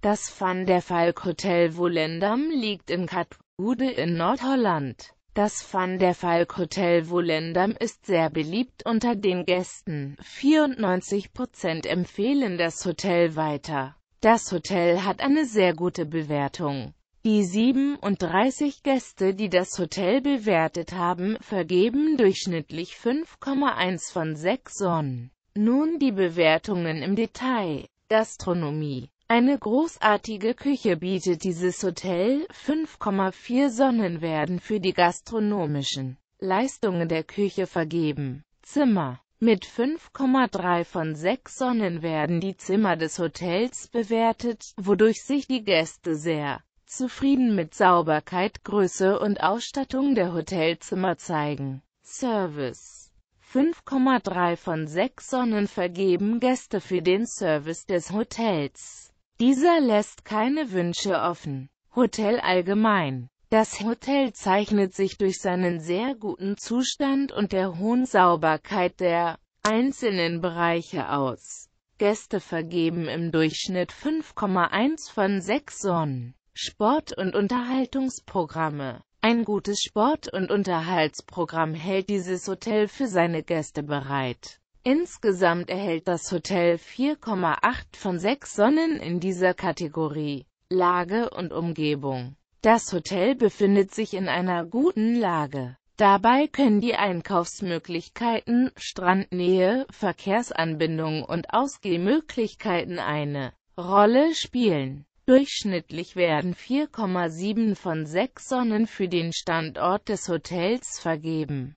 Das Van der Valk Hotel Volendam liegt in Katwoude in Nordholland. Das Van der Valk Hotel Volendam ist sehr beliebt unter den Gästen. 94% empfehlen das Hotel weiter. Das Hotel hat eine sehr gute Bewertung. Die 37 Gäste, die das Hotel bewertet haben, vergeben durchschnittlich 5,1 von 6 Sonnen. Nun die Bewertungen im Detail. Gastronomie eine großartige Küche bietet dieses Hotel, 5,4 Sonnen werden für die gastronomischen Leistungen der Küche vergeben. Zimmer Mit 5,3 von 6 Sonnen werden die Zimmer des Hotels bewertet, wodurch sich die Gäste sehr zufrieden mit Sauberkeit, Größe und Ausstattung der Hotelzimmer zeigen. Service 5,3 von 6 Sonnen vergeben Gäste für den Service des Hotels. Dieser lässt keine Wünsche offen. Hotel allgemein Das Hotel zeichnet sich durch seinen sehr guten Zustand und der hohen Sauberkeit der einzelnen Bereiche aus. Gäste vergeben im Durchschnitt 5,1 von 6 Sonnen. Sport- und Unterhaltungsprogramme Ein gutes Sport- und Unterhaltsprogramm hält dieses Hotel für seine Gäste bereit. Insgesamt erhält das Hotel 4,8 von 6 Sonnen in dieser Kategorie. Lage und Umgebung Das Hotel befindet sich in einer guten Lage. Dabei können die Einkaufsmöglichkeiten, Strandnähe, Verkehrsanbindung und Ausgehmöglichkeiten eine Rolle spielen. Durchschnittlich werden 4,7 von 6 Sonnen für den Standort des Hotels vergeben.